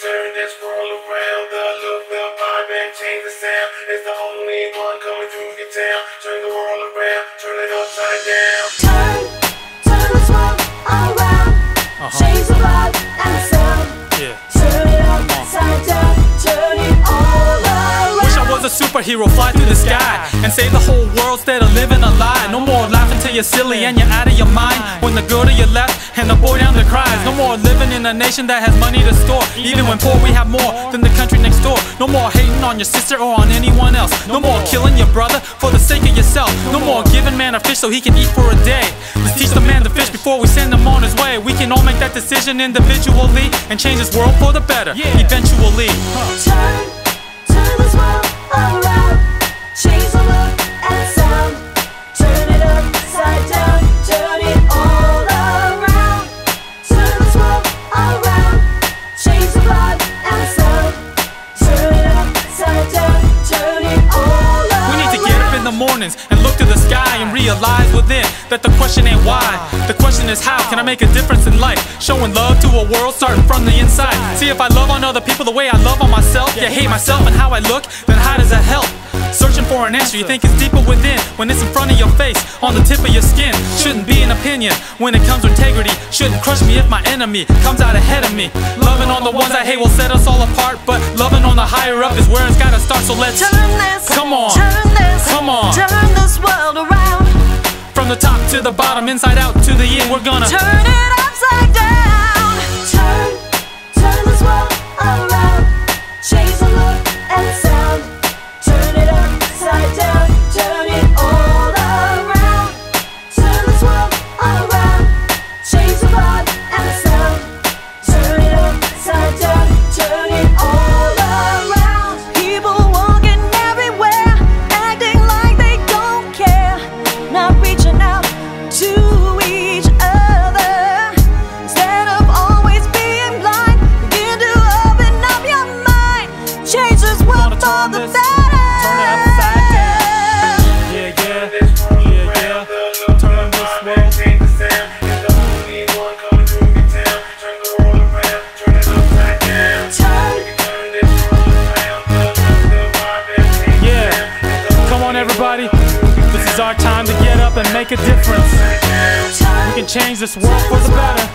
turn this world around. The look, the vibe, and change the sound. It's the only one coming through your town. Turn the world around, turn it upside down. Turn, turn this world around. Uh-huh. Change the vibe and the sound. Yeah. Turn it upside down. Turn it all around. Wish I was a superhero, fly through the sky and save the whole world instead of living a lie. No more laughing till you're silly and you're out of your mind. When the girl to your left and the boy down the cries. No more living in a nation that has money to store. Even when poor, we have more than the country next door. No more hating on your sister or on anyone else. No more killing your brother for the sake of yourself. No more giving man a fish so he can eat for a day. Let's teach the man to fish before we send him on his way. We can all make that decision individually and change this world for the better. Eventually. Mornings and look to the sky and realize within that the question ain't why. The question is how can I make a difference in life? Showing love to a world starting from the inside. See if I love on other people the way I love on myself. Yeah, hate myself and how I look, then how does that help? Searching for an answer you think is deeper within when it's in front of your face, on the tip of your skin. Shouldn't be an opinion when it comes to integrity. Shouldn't crush me if my enemy comes out ahead of me. Loving on the ones I hate will set us all apart, but loving on the higher up is where it's gotta start. So let's Come on. turn this, Come on. turn this world around. From the top to the bottom, inside out to the end, we're gonna Turn it the vibe, and change the Yeah. sound. It's the Come on, only everybody. one coming through your This is our time to get up and make a difference. We can change this world for the better.